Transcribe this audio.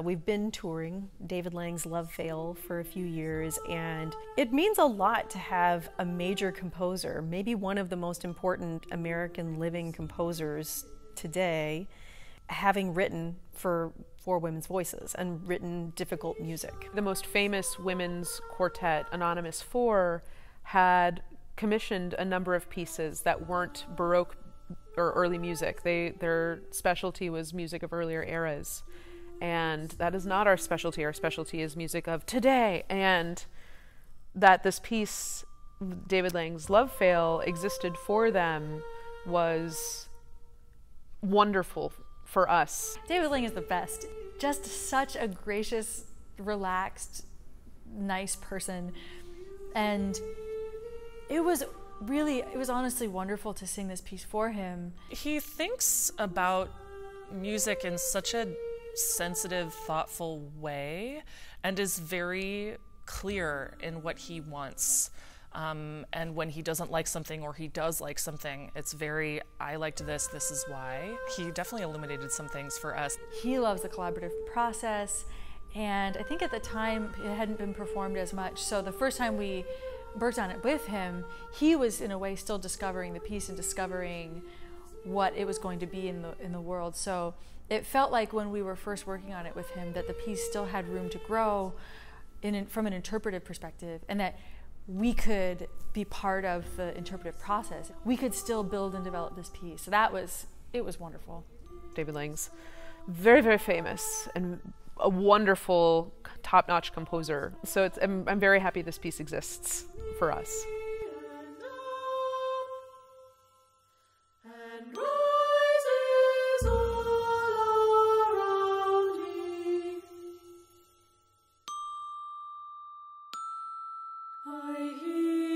Uh, we've been touring David Lang's Love Fail for a few years, and it means a lot to have a major composer, maybe one of the most important American living composers today, having written for for women's voices and written difficult music. The most famous women's quartet, Anonymous Four, had commissioned a number of pieces that weren't Baroque or early music. They their specialty was music of earlier eras. And that is not our specialty. Our specialty is music of today. And that this piece, David Lang's Love Fail, existed for them was wonderful for us. David Lang is the best. Just such a gracious, relaxed, nice person. And it was really, it was honestly wonderful to sing this piece for him. He thinks about music in such a sensitive, thoughtful way and is very clear in what he wants. Um, and when he doesn't like something or he does like something, it's very, I liked this, this is why. He definitely illuminated some things for us. He loves the collaborative process, and I think at the time it hadn't been performed as much. So the first time we worked on it with him, he was in a way still discovering the piece and discovering what it was going to be in the in the world. So it felt like when we were first working on it with him that the piece still had room to grow in, from an interpretive perspective and that we could be part of the interpretive process. We could still build and develop this piece. So that was, it was wonderful. David Lang's very, very famous and a wonderful, top notch composer. So I'm, I'm very happy this piece exists for us. I hear